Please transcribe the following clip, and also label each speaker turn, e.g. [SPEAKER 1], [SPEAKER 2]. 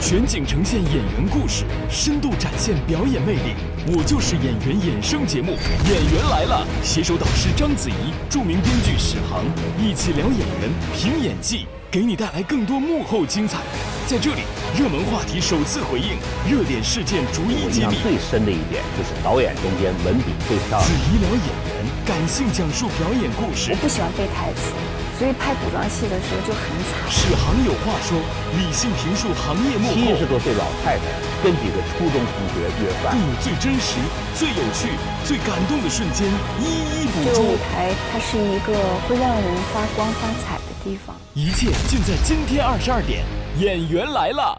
[SPEAKER 1] 全景呈现演员故事，深度展现表演魅力。我就是演员衍生节目《演员来了》，携手导师章子怡、著名编剧史航，一起聊演员、评演技，给你带来更多幕后精彩。在这里，热门话题首次回应，热点事件逐一揭秘。
[SPEAKER 2] 最深的一点就是导演中间文笔对不上。
[SPEAKER 1] 子怡聊演员，感性讲述表演故事。
[SPEAKER 3] 我不喜欢背台词。所以拍古装戏的时候就很惨。
[SPEAKER 1] 史航有话说，理性评述行业幕后。
[SPEAKER 2] 七十多岁老太太跟几个初中同学约饭，
[SPEAKER 1] 更有最真实、最有趣、最感动的瞬间，一一捕捉。这
[SPEAKER 3] 个舞台，它是一个会让人发光发彩的地方。
[SPEAKER 1] 一切尽在今天二十二点，演员来了。